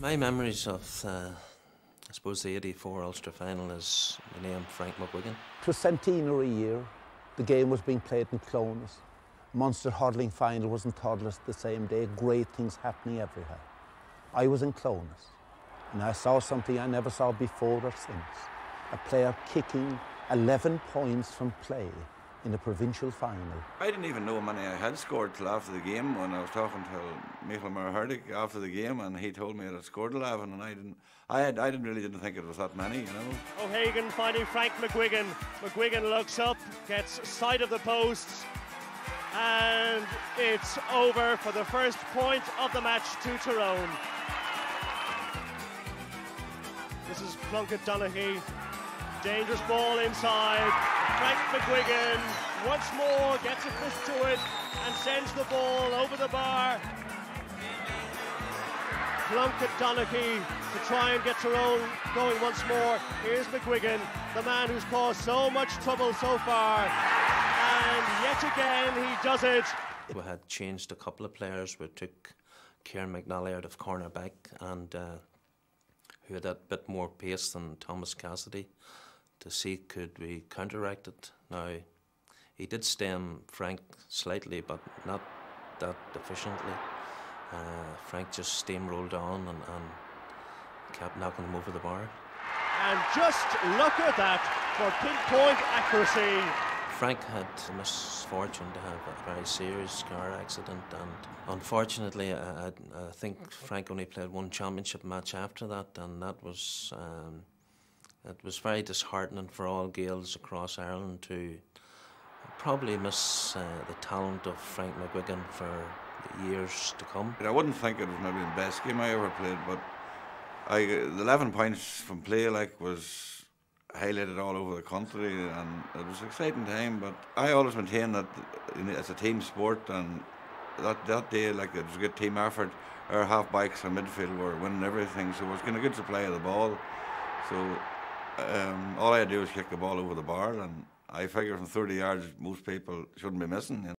My memories of, uh, I suppose, the 84 Ulster final is the name Frank McGuigan. It was centenary year. The game was being played in Clones. Munster hurling final was in Thurles the same day. Great things happening everywhere. I was in Clones, and I saw something I never saw before or since. A player kicking 11 points from play in a provincial final. I didn't even know how many I had scored till after the game when I was talking to Michael Marhardik after the game and he told me I had scored 11 and I didn't I had I didn't really didn't think it was that many, you know. O'Hagan finding Frank McGuigan. McGuigan looks up, gets sight of the posts and it's over for the first point of the match to Tyrone. This is Plunkett Donaghy. Dangerous ball inside. Frank McGuigan once more gets a push to it and sends the ball over the bar. Plunkett Donaghy to try and get Tyrone going once more. Here's McGuigan, the man who's caused so much trouble so far. And yet again he does it. We had changed a couple of players. We took Kieran McNally out of cornerback and uh, who had a bit more pace than Thomas Cassidy to see could we counteract it. Now, he did stem Frank slightly, but not that efficiently. Uh, Frank just steamrolled on and, and kept knocking him over the bar. And just look at that for pinpoint accuracy. Frank had the misfortune to have a very serious car accident, and unfortunately, I, I, I think Frank only played one championship match after that, and that was um, it was very disheartening for all Gaels across Ireland to probably miss uh, the talent of Frank McGuigan for the years to come. I wouldn't think it was maybe the best game I ever played, but I the 11 points from play like was highlighted all over the country and it was an exciting time but I always maintain that it's a team sport and that, that day like it was a good team effort our half bikes and midfield were winning everything so it was getting a good supply of the ball so um, all I do was kick the ball over the bar, and I figure from 30 yards, most people shouldn't be missing. You know?